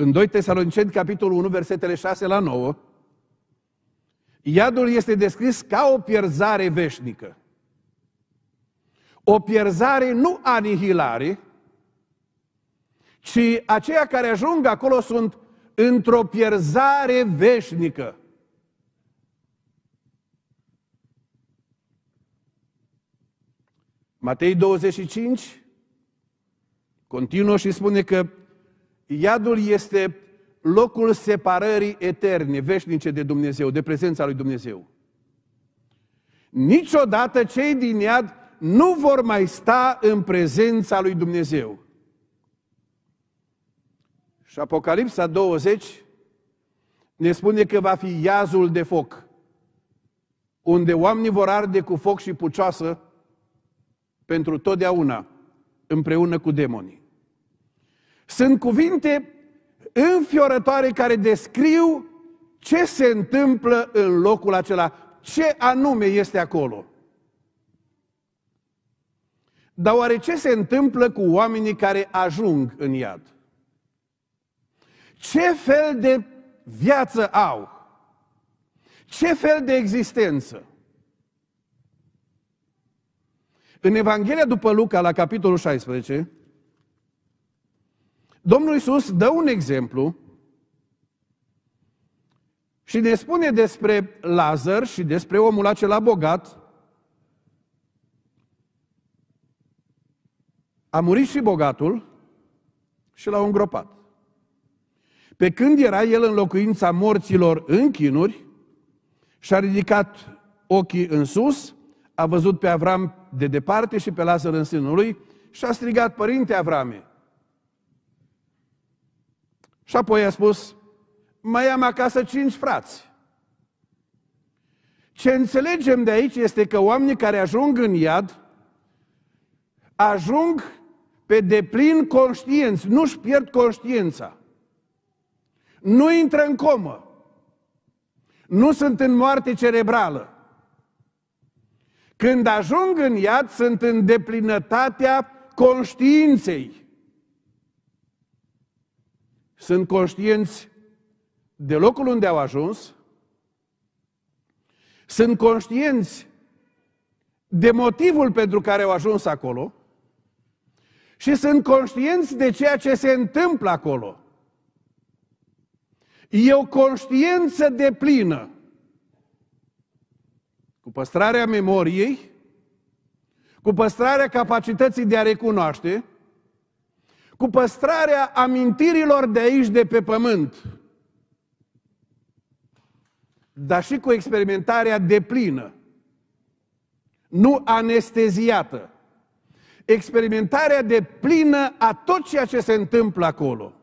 în 2 Tesaloniceni, capitolul 1, versetele 6 la 9, iadul este descris ca o pierzare veșnică. O pierzare nu anihilare, ci aceia care ajung acolo sunt într-o pierzare veșnică. Matei 25 continuă și spune că iadul este locul separării eterne, veșnice de Dumnezeu, de prezența lui Dumnezeu. Niciodată cei din iad nu vor mai sta în prezența lui Dumnezeu. Și Apocalipsa 20 ne spune că va fi iazul de foc, unde oamenii vor arde cu foc și pucioasă pentru totdeauna, împreună cu demonii. Sunt cuvinte înfiorătoare care descriu ce se întâmplă în locul acela, ce anume este acolo. Dar oare ce se întâmplă cu oamenii care ajung în iad? Ce fel de viață au? Ce fel de existență? În Evanghelia după Luca, la capitolul 16, Domnul Iisus dă un exemplu și ne spune despre Lazar și despre omul acela bogat. A murit și bogatul și l-au îngropat. Pe când era el în locuința morților în chinuri, și-a ridicat ochii în sus, a văzut pe Avram de departe și pe Lazar în sânul lui și a strigat, Părinte Avrame. Și apoi a spus, mai am acasă cinci frați. Ce înțelegem de aici este că oamenii care ajung în iad ajung pe deplin conștienți, nu-și pierd conștiința. Nu intră în comă. Nu sunt în moarte cerebrală. Când ajung în iad, sunt în deplinătatea conștiinței. Sunt conștienți de locul unde au ajuns, sunt conștienți de motivul pentru care au ajuns acolo. Și sunt conștienți de ceea ce se întâmplă acolo. E o conștiință de plină. Cu păstrarea memoriei, cu păstrarea capacității de a recunoaște, cu păstrarea amintirilor de aici, de pe pământ, dar și cu experimentarea deplină, nu anesteziată, experimentarea de plină a tot ceea ce se întâmplă acolo.